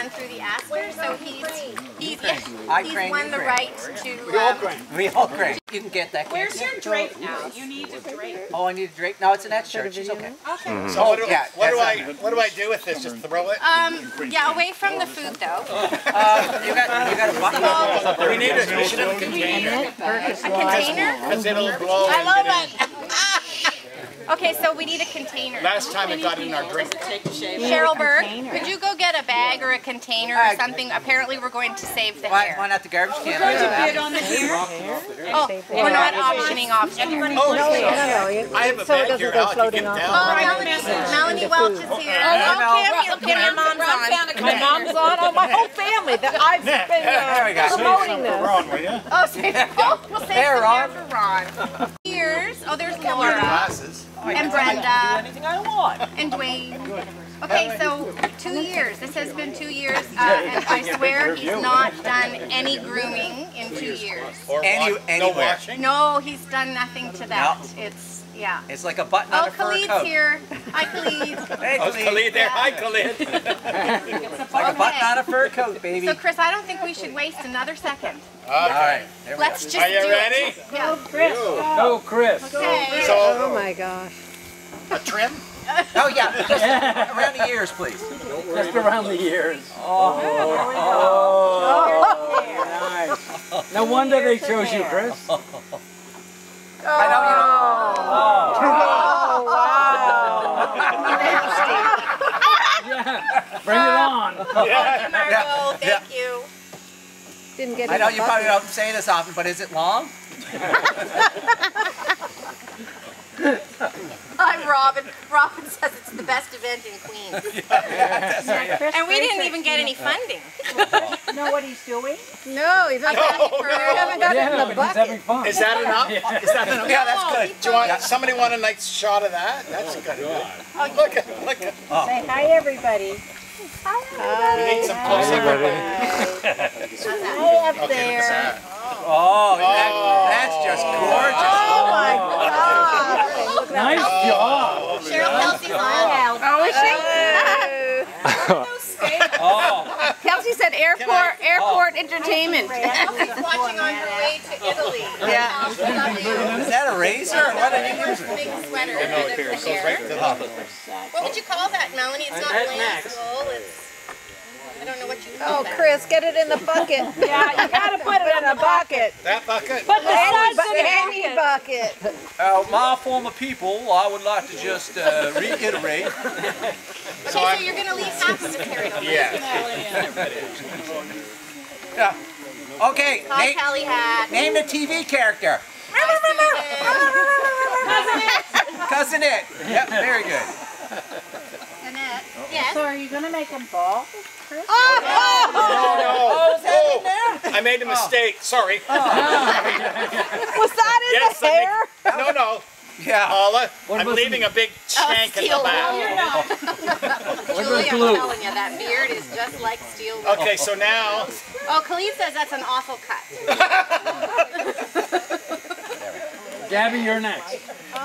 run through the Astor, so he's he's I he's crank, won the right to. Um, We all crank. You can get that. Where's you? your drape now? You need a drape. Oh, I need a drink. No, it's an X shirt. She's okay. Okay. So what do, yeah, what do I what do I do with this? Just throw it? um, yeah, away from the food though. Uh, you got you got a bucket. we need a, we should have a container A container. because it'll blow. I love it. Okay, so we need a container. Last time it got in our drink. Cheryl Bird, could you go get a bag or a container or something? Apparently, we're going to save the Why, hair. why not the garbage can? Bid on the hair? Oh, we're not optioning off. Anybody? Oh, No, no, you- I have a so it bag doesn't here, go Alec. You floating get off. down. Oh, Melanie, Melanie Welch is here. Oh, Kim, okay, your mom's on. My mom's on, oh, my whole family, that I've been uh, promoting this. Ron, will you? Oh, save, oh, we'll save There, some Ron. hair for Ron. Here's, oh, there's Laura Glasses. And Brenda Anything I want. and Dwayne. Okay, so two years. This has been two years, uh, and I swear he's not done any grooming in two years. Or Any- no anywhere. washing. No, he's done nothing to that. It's, yeah. It's like a button on Oh, a fur Khalid's coat. here. Hi, Khalid. Hey, Oh, Khalid. Khalid there. Hi, Khalid. It's like a button on a fur coat, baby. So, Chris, I don't think we should waste another second. All right. There Let's go. just Are you do ready? it. Yeah. Go, Chris. Okay. So Oh my gosh. a trim. Oh yeah, just around the ears, please. Just around the ears. Oh, oh, Nice. No wonder they chose you, Chris. I know you know. Yeah. Bring it on. Margot, thank you. Didn't get I know you probably don't say this often, but is it long? I'm Robin. Robin says it's the best event in Queens. And we didn't even get any funding. Know what he's doing? No, he's not. No, We haven't got it in the but he's having fun. Is that enough? Is that enough? Yeah, that's good. Do you want somebody want a nice shot of that? That's good. Oh, oh, look at look at. Oh. Say hi, everybody. Hi. We need some close up. Hi up Okay, there. At. Oh, that, oh. that's just oh gorgeous. Oh my God. Nice job. Cheryl Kelsey's on. Oh, is she? Oh, Kelsey said airport, oh. airport entertainment. Kelsey's watching on her way to Italy. Yeah. is that a razor? or What are you using? Big sweater kind of Here, hair. right to the. What would you call that, Melanie? It's not Lance wool. It's I don't know what you call Oh, that. Chris, get it in the bucket. Yeah, you gotta put it in a bucket. That bucket. Any, bu- any bucket. Uh, my former people, I would like to just uh, reiterate. Okay, so you're gonna leave half of the karaoke. Yeah. Yeah. Okay, Hi, name, Kelly hat. name the TV character. Cousin It. Yep, very good. Annette. Yes. So are you gonna make him ball? Oh, Oh, is that in there? I made a mistake. Oh. Sorry. Was that in Yes, the I hair? No, no. Yeah. Paula, I'm was leaving a big oh, shank in the steel back. Oh. Julie, I'm telling you, that beard is just like steel wool. Okay, so now Oh, Khalid says that's an awful cut. Gabby, you're next.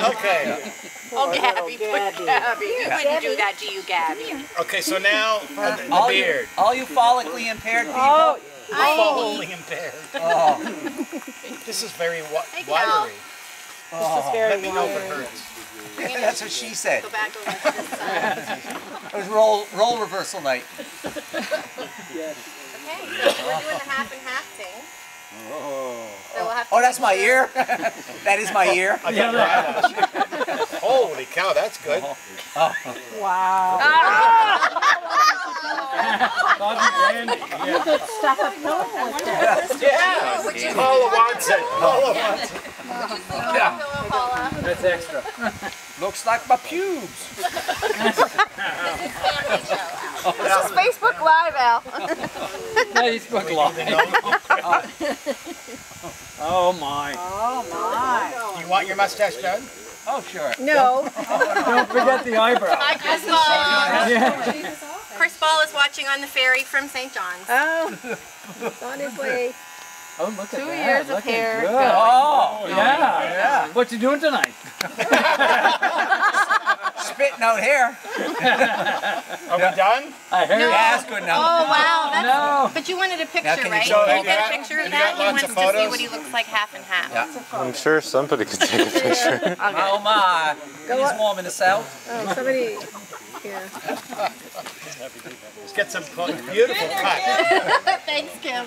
okay. Oh, Gabby, put Gabby. You wouldn't do that to you, Gabby. Okay, so now the, the All you, all you follically impaired people. Oh, Falling impaired. Oh. This is very wa- Hey, Cal. wiry. Oh. Let me know if it hurts. That's what she said. Go back over to this side. It was roll role reversal night. Okay, so we're doing the half and half thing. Oh. So we'll Oh, that's my ear. that is my ear. I got that. Holy cow, that's good. wow. Cousin Randy. Yeah. Stuff a pillow with that. Yeah. Paula wants it. Paula wants it. Yeah. Go, That's extra. Looks like my pubes. This is. This is Facebook Live, Al. Facebook Live. Oh my. Oh my. Do you want your mustache done? Oh, sure. No. Don't forget the eyebrow. Hi, Chris Ball. Yeah. Chris Ball is watching on the ferry from St. John's. Oh, it's on his way. Oh, look at Two that. years of Looking hair good. Oh, oh, Yeah. yeah. What you doing tonight? spitting out hair. Are we done? I heard No. Yeah, that's good enough. Oh, wow, that's, No. but you wanted a picture, Now, can you right? show Can it? you get a picture of that? He wants to see what he looks like half and half. Yeah. I'm sure somebody could take a picture. Oh my, it's warm in the south. Oh, somebody, here. Let's get some close. Beautiful cut. Thanks, Kim.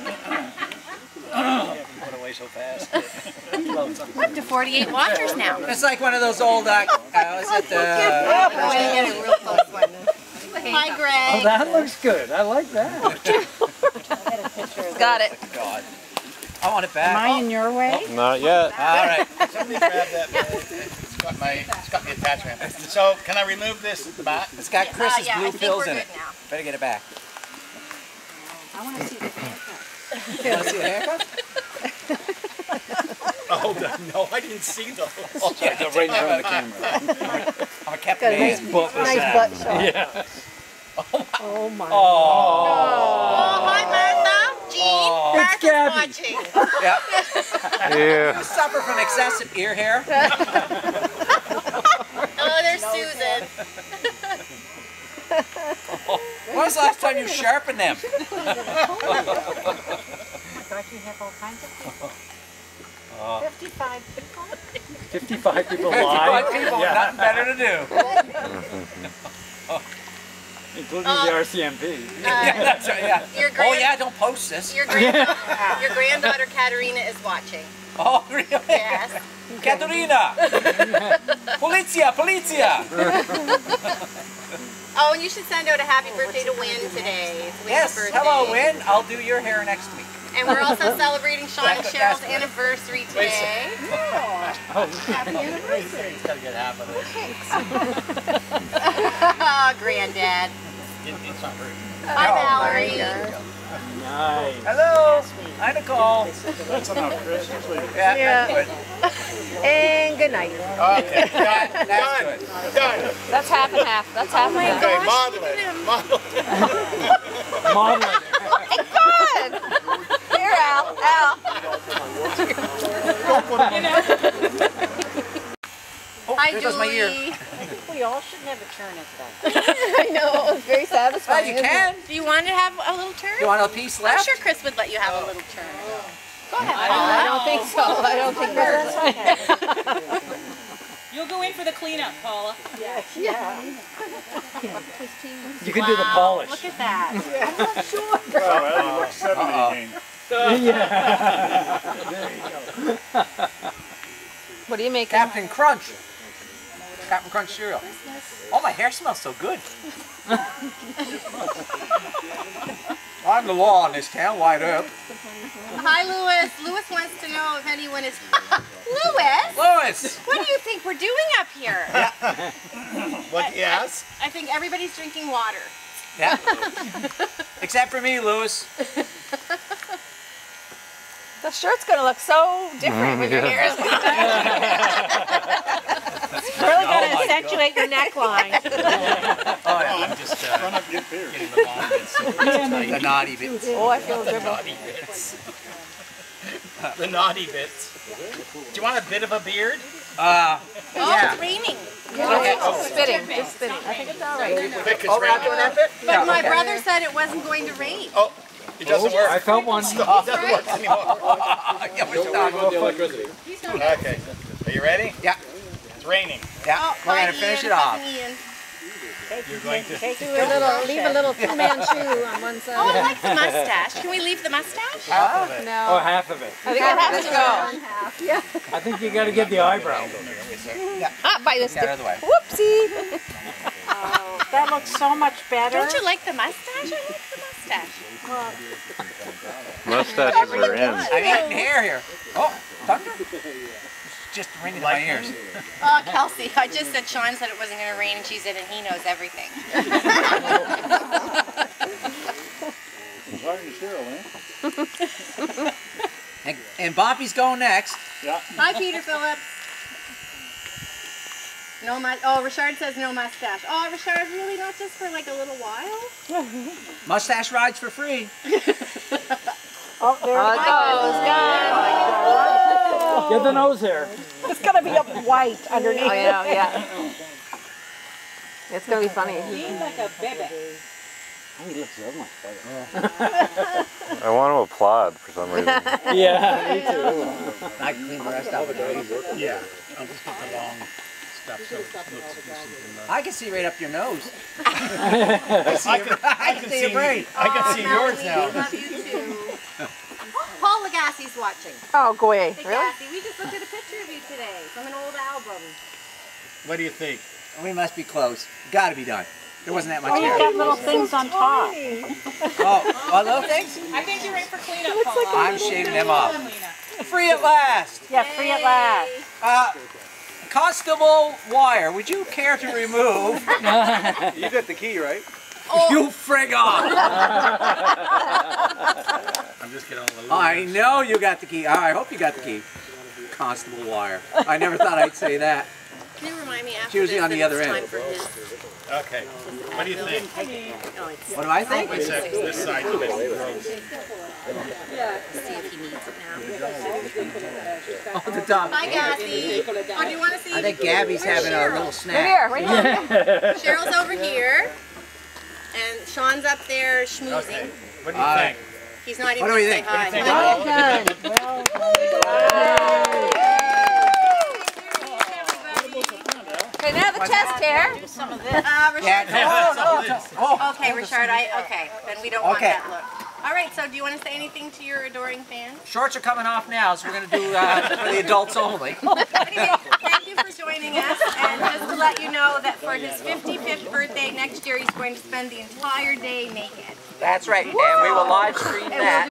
Went away so fast. Up to 48 watchers now. It's like one of those old, uh, uh, is it, uh, I'm going to get a real close one. Hi, Oh, that looks good. I like that. Got it. God. I want it back. am I in your way? Not yet. All right. Somebody grab that. It's got my, it's got the attachment. So can I remove this back? It's got Uh, Chris's yeah, blue pills in it. now. Better get it back. I want to see the haircut. You want to see the haircut? Oh, no, I didn't see those. The right in front of the camera. I'm a kept man. Butt was Nice butt shot. Yeah. Oh my. Oh, oh hi, Martha. Jean. Oh. Martha's Gabby. watching. Yeah. Yeah. You suffer from excessive ear hair. Oh, there's Susan. When was the last time you sharpened them? Oh. 55 people? 55 people Fifty-five live. people, Yeah. nothing better to do. Including the uh, RCMP. Uh, yeah, that's right, yeah. Your Oh yeah, don't post this. Your, granddaughter, your granddaughter Katerina is watching. Oh really? Yes. Katerina! Polizia, polizia! Oh, and you should send out a happy birthday to Win today. It's Win's Yes, hello Win. I'll do your hair next week. And we're also celebrating Sean and Cheryl's that's- anniversary today. Oh, happy anniversary! He's gotta get half of this. Oh, granddad. It- It's not very. Hi, oh, Valerie. Nice. Hello. Hi Nicole. That's enough, Chris. Yeah, Yeah. And good night. Okay, done, That's done, done. That's half and half. That's half and oh half. Okay, model it, model it. Modeling. Good. Here, Al. Al. Oh, Hi, there goes my ear. Julie. We all should have a turn at that. I know. It's very Well, you isn't it? can. Do you want to have a little turn? You want a piece left? I'm sure Chris would let you have a little turn. Go ahead. I don't think so. I don't think that's You'll go in for the cleanup, Paula. Yeah. yeah. You can do the polish. Look at that. What are you making? Captain Crunch. Captain Crunch cereal. Oh, my hair smells so good. I'm the law in this town, wide up. Hi, Lewis. Lewis wants to know if anyone is. Lewis, Lois! what do you think we're doing up here? What, yes? I think everybody's drinking water. Yeah. Except for me, Lewis. The shirt's gonna look so different when your hair is really gonna my accentuate your neckline. Oh, yeah. I'm just uh, getting the long bits. The naughty bits. Oh, I feel dribble. Naughty bits. The naughty bits. Do you want a bit of a beard? Uh, Oh, Yeah. it's raining. Okay, just spitting, just spitting. I think it's all right. Vic is oh, we're not doing that bit? But my okay. brother said it wasn't going to rain. Oh, it doesn't work. I felt one. It doesn't work anymore. yeah, we're done. Okay, are you ready? Yeah, It's raining. yeah. Oh, we're gonna finish it off. Cousin Ian. You're going to. Do a little, leave a little Fu Manchu on one side. Oh, I like the mustache. Can we leave the mustache? Half of it. No. Oh, half of it. I think it has to go. I think you got to get the eyebrow. Ah, by this Get out of the way. Whoopsie. That looks so much better. Don't you like the mustache? I like the mustache. Mustaches are in. I'm eating hair here. Oh, thunder? It's just ringing in my ears. Oh, Kelsey, I just said Sean said it wasn't going to rain, and she said, and he knows everything. And, and Boppy's going next. Yeah. Hi, Peter Phillips. No mu- Oh, Richard says no mustache. Oh, Richard, really not just for like a little while? Mustache rides for free. Oh, there it goes. Get the nose hair. It's gonna be up white underneath. Oh, yeah, yeah. It's gonna be funny. Lean like a baby. He looks so much better. I want to applaud for some reason. Yeah, me too. I can clean the rest out. Yeah. I'll just get the long stuff so looks. I can see right up your nose. I can, I can see your brain. I can see yours Melanie, now. We love you. Paul Lagasse's watching. Oh, go away. Hey, Really? Cassie, we just looked at a picture of you today from an old album. What do you think? We must be close. Gotta be done. There wasn't that much Oh, you've hair. got little things on top. Oh, oh, little things? I think you're ready for cleanup, Paula. I'm shaving them off. Free at last. Yeah, free at last. Uh, Constable Wire, would you care to remove? You got the key, right? Oh. You frig off! I'm just getting a little. I know you got the key. I hope you got the key. Constable Wire. I never thought I'd say that. Can you remind me after She was this on the other end. time for his? Okay. What do you think? Oh, What do I think? This, this side of it. see if he needs it now. On the top. Bye, Cassie. Oh, do you want to see? I think Gabby's Where's having a Cheryl? little Right snack. here, right here. Cheryl's over here, and Sean's up there schmoozing. What do you Uh, think? He's not even What do we gonna say think? What do you hi. think? Well done. Okay, now the chest hair. Uh, Richard. Yeah, no, no, no. Oh, Okay, Richard. I okay. Then we don't want that look. All right. So, do you want to say anything to your adoring fans? shorts are coming off now, so we're gonna do uh, for the adults only. Anyway, thank you for joining us. And just to let you know that for his 55th birthday next year, he's going to spend the entire day naked. That's right, and we will live stream that.